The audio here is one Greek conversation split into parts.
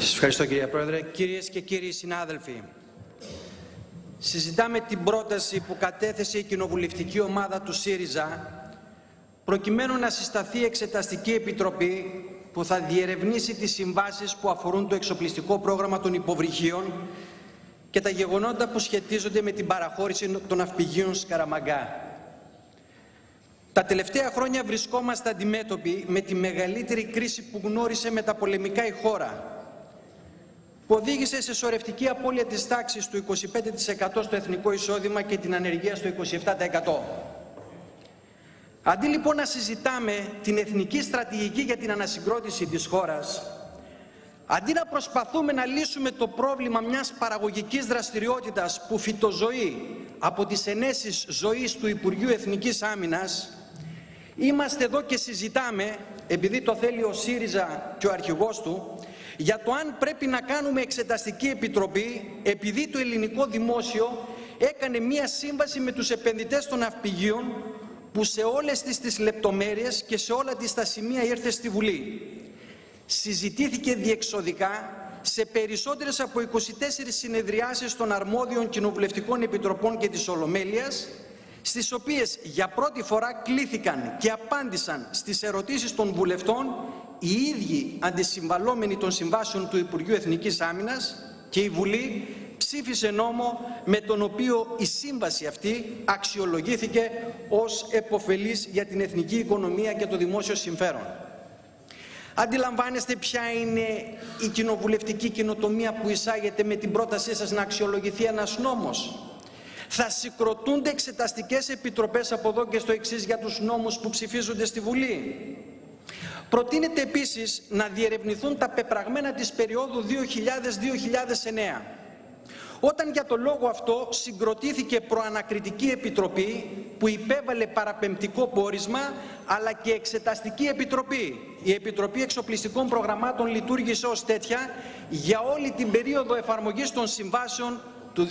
Σας ευχαριστώ κύριε Πρόεδρε. Κυρίες και κύριοι συνάδελφοι, συζητάμε την πρόταση που κατέθεσε η κοινοβουλευτική ομάδα του ΣΥΡΙΖΑ προκειμένου να συσταθεί εξεταστική επιτροπή που θα διερευνήσει τις συμβάσεις που αφορούν το εξοπλιστικό πρόγραμμα των υποβρυχίων και τα γεγονότα που σχετίζονται με την παραχώρηση των ναυπηγείων Σκαραμαγκά. Τα τελευταία χρόνια βρισκόμαστε αντιμέτωποι με τη μεγαλύτερη κρίση που γνώρισε μεταπολεμικά η χώρα, που οδήγησε σε σωρευτική απώλεια της τάξης του 25% στο εθνικό εισόδημα και την ανεργία στο 27%. Αντί λοιπόν να συζητάμε την εθνική στρατηγική για την ανασυγκρότηση της χώρας, αντί να προσπαθούμε να λύσουμε το πρόβλημα μιας παραγωγικής δραστηριότητας που φυτοζωεί από τις ενέσεις ζωής του Υπουργείου Εθνικής Άμυνας, είμαστε εδώ και συζητάμε, επειδή το θέλει ο ΣΥΡΙΖΑ και ο αρχηγός του, για το αν πρέπει να κάνουμε εξεταστική επιτροπή, επειδή το ελληνικό δημόσιο έκανε μία σύμβαση με τους επενδυτές των ναυπηγείων που σε όλες τις, τις λεπτομέρειες και σε όλα τις τα σημεία ήρθε στη Βουλή. Συζητήθηκε διεξοδικά σε περισσότερες από 24 συνεδριάσεις των αρμόδιων κοινοβουλευτικών επιτροπών και της Ολομέλειας, στις οποίες για πρώτη φορά κλήθηκαν και απάντησαν στις ερωτήσεις των βουλευτών οι ίδιοι αντισυμβαλόμενοι των συμβάσεων του Υπουργείου Εθνικής Άμυνας και η Βουλή ψήφισε νόμο με τον οποίο η σύμβαση αυτή αξιολογήθηκε ως εποφελής για την εθνική οικονομία και το δημόσιο συμφέρον. Αντιλαμβάνεστε ποια είναι η κοινοβουλευτική κοινοτομία που εισάγεται με την πρότασή σας να αξιολογηθεί ένας νόμος; Θα συγκροτούνται εξεταστικές επιτροπές από εδώ και στο εξής για τους νόμους που ψηφίζονται στη Βουλή; Προτείνεται επίσης να διερευνηθούν τα πεπραγμένα της περίοδου 2000-2009 όταν για το λόγο αυτό συγκροτήθηκε προανακριτική επιτροπή που υπέβαλε παραπεμπτικό πόρισμα αλλά και εξεταστική επιτροπή. Η Επιτροπή Εξοπλιστικών Προγραμμάτων λειτουργήσε ως τέτοια για όλη την περίοδο εφαρμογής των συμβάσεων του 2000-2002.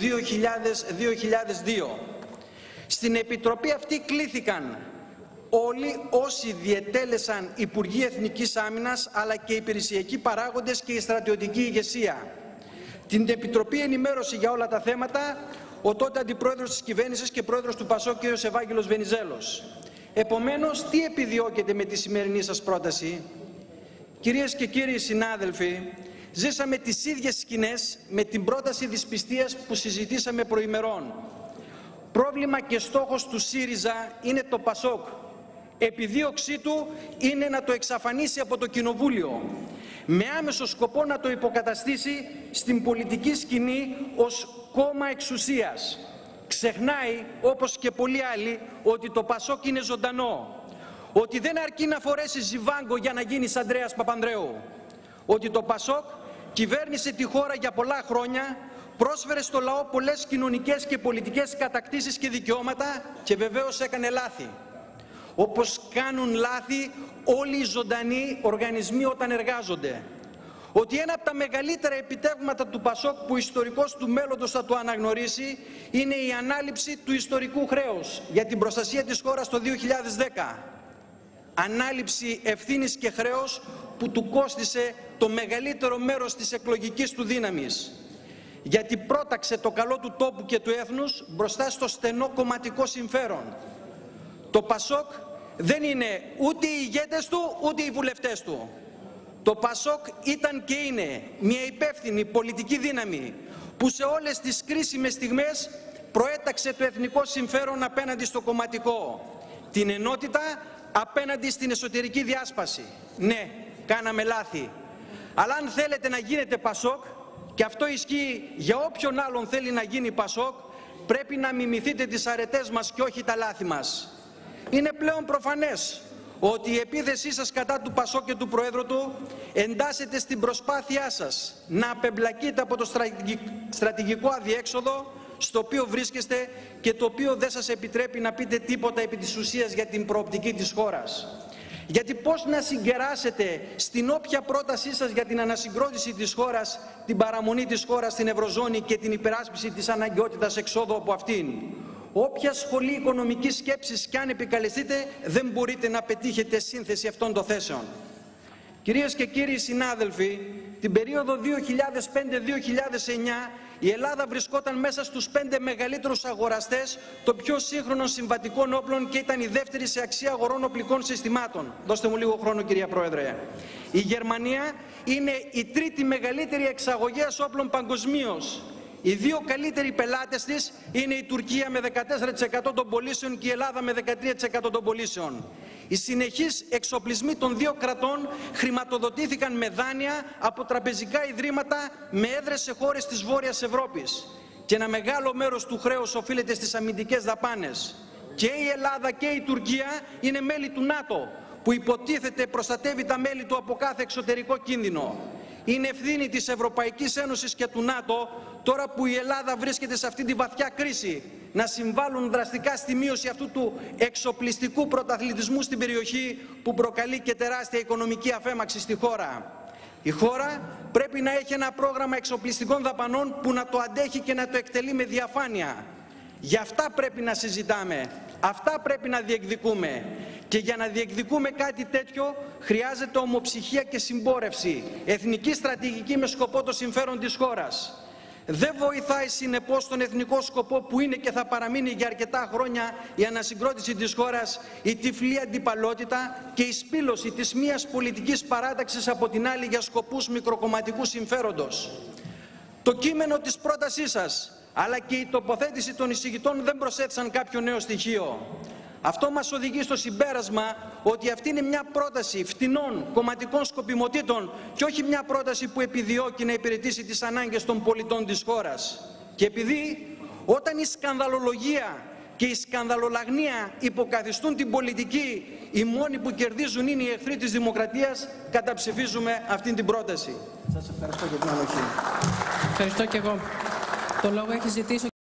Στην Επιτροπή αυτή κλήθηκαν όλοι όσοι διετέλεσαν Υπουργοί Εθνικής Άμυνας αλλά και υπηρεσιακοί παράγοντες και η στρατιωτική ηγεσία. Την Επιτροπή ενημέρωσε για όλα τα θέματα ο τότε Αντιπρόεδρος της Κυβέρνησης και Πρόεδρος του ΠΑΣΟ κ. Ευάγγελος Βενιζέλος. Επομένως, τι επιδιώκεται με τη σημερινή σας πρόταση; Κυρίες και κύριοι συνάδελφοι, ζήσαμε τις ίδιες σκηνές με την πρόταση δυσπιστίας που συζητήσαμε προημερών. Πρόβλημα και στόχος του ΣΥΡΙΖΑ είναι το ΠΑΣΟΚ. Επιδίωξή του είναι να το εξαφανίσει από το Κοινοβούλιο με άμεσο σκοπό να το υποκαταστήσει στην πολιτική σκηνή ως κόμμα εξουσίας. Ξεχνάει, όπως και πολλοί άλλοι, ότι το Πασόκ είναι ζωντανό. Ότι δεν αρκεί να φορέσει ζιβάγκο για να γίνεις Ανδρέας Παπανδρέου. Ότι το Πασόκ κυβέρνησε τη χώρα για πολλά χρόνια, πρόσφερε στο λαό πολλές κοινωνικές και πολιτικές κατακτήσεις και δικαιώματα και βεβαίως έκανε λάθη όπως κάνουν λάθη όλοι οι ζωντανοί οργανισμοί όταν εργάζονται. Ότι ένα από τα μεγαλύτερα επιτεύγματα του Πασόκ που ο ιστορικός του μέλλοντος θα το αναγνωρίσει είναι η ανάληψη του ιστορικού χρέους για την προστασία της χώρας το 2010. Ανάληψη ευθύνης και χρέος που του κόστισε το μεγαλύτερο μέρος της εκλογικής του δύναμης. Γιατί πρόταξε το καλό του τόπου και του έθνους μπροστά στο στενό κομματικό συμφέρον. Το Πασόκ δεν είναι ούτε οι ηγέτες του ούτε οι βουλευτές του. Το ΠΑΣΟΚ ήταν και είναι μια υπεύθυνη πολιτική δύναμη που σε όλες τις κρίσιμες στιγμές προέταξε το εθνικό συμφέρον απέναντι στο κομματικό. Την ενότητα απέναντι στην εσωτερική διάσπαση. Ναι, κάναμε λάθη. Αλλά αν θέλετε να γίνετε ΠΑΣΟΚ, και αυτό ισχύει για όποιον άλλον θέλει να γίνει ΠΑΣΟΚ, πρέπει να μιμηθείτε τις αρετές μας και όχι τα λάθη μας. Είναι πλέον προφανές ότι η επίθεσή σας κατά του Πασό και του Προέδρου του εντάσσεται στην προσπάθειά σας να απεμπλακείτε από το στρατηγικό αδιέξοδο στο οποίο βρίσκεστε και το οποίο δεν σας επιτρέπει να πείτε τίποτα επί της ουσίας για την προοπτική της χώρας. Γιατί πώς να συγκεράσετε στην όποια πρότασή σας για την ανασυγκρότηση της χώρας, την παραμονή της χώρας στην Ευρωζώνη και την υπεράσπιση της αναγκαιότητας εξόδου από αυτήν; Όποια σχολή οικονομικής σκέψης κι αν επικαλεστείτε, δεν μπορείτε να πετύχετε σύνθεση αυτών των θέσεων. Κυρίες και κύριοι συνάδελφοι, την περίοδο 2005-2009 η Ελλάδα βρισκόταν μέσα στους πέντε μεγαλύτερους αγοραστές των πιο σύγχρονων συμβατικών όπλων και ήταν η δεύτερη σε αξία αγορών οπλικών συστημάτων. Δώστε μου λίγο χρόνο κυρία Πρόεδρε. Η Γερμανία είναι η τρίτη μεγαλύτερη εξαγωγέας όπλων παγκοσμίως. Οι δύο καλύτεροι πελάτες της είναι η Τουρκία με 14% των πωλήσεων και η Ελλάδα με 13% των πωλήσεων. Οι συνεχείς εξοπλισμοί των δύο κρατών χρηματοδοτήθηκαν με δάνεια από τραπεζικά ιδρύματα με έδρες σε χώρες της Βόρειας Ευρώπης. Και ένα μεγάλο μέρος του χρέους οφείλεται στις αμυντικές δαπάνες. Και η Ελλάδα και η Τουρκία είναι μέλη του ΝΑΤΟ, που υποτίθεται προστατεύει τα μέλη του από κάθε εξωτερικό κίνδυνο. Είναι ευθύνη της Ευρωπαϊκής Ένωσης και του ΝΑΤΟ, τώρα που η Ελλάδα βρίσκεται σε αυτή τη βαθιά κρίση, να συμβάλλουν δραστικά στη μείωση αυτού του εξοπλιστικού πρωταθλητισμού στην περιοχή που προκαλεί και τεράστια οικονομική αφέμαξη στη χώρα. Η χώρα πρέπει να έχει ένα πρόγραμμα εξοπλιστικών δαπανών που να το αντέχει και να το εκτελεί με διαφάνεια. Γι' αυτά πρέπει να συζητάμε, αυτά πρέπει να διεκδικούμε. Και για να διεκδικούμε κάτι τέτοιο χρειάζεται ομοψυχία και συμπόρευση, εθνική στρατηγική με σκοπό το συμφέρον της χώρας. Δεν βοηθάει συνεπώς τον εθνικό σκοπό που είναι και θα παραμείνει για αρκετά χρόνια η ανασυγκρότηση της χώρας, η τυφλή αντιπαλότητα και η σπήλωση της μίας πολιτικής παράταξης από την άλλη για σκοπούς μικροκομματικούς συμφέροντος. Το κείμενο της πρότασής σας αλλά και η τοποθέτηση των εισηγητών δεν προσέθεσαν κάποιο νέο στοιχείο. Αυτό μας οδηγεί στο συμπέρασμα ότι αυτή είναι μια πρόταση φτηνών κομματικών σκοπιμοτήτων και όχι μια πρόταση που επιδιώκει να υπηρετήσει τις ανάγκες των πολιτών της χώρας. Και επειδή όταν η σκανδαλολογία και η σκανδαλολαγνία υποκαθιστούν την πολιτική, οι μόνοι που κερδίζουν είναι οι εχθροί της δημοκρατίας, καταψηφίζουμε αυτή την πρόταση. Σας ευχαριστώ για την ανοχή. Ευχαριστώ και εγώ. Το λόγο έχει ζητήσει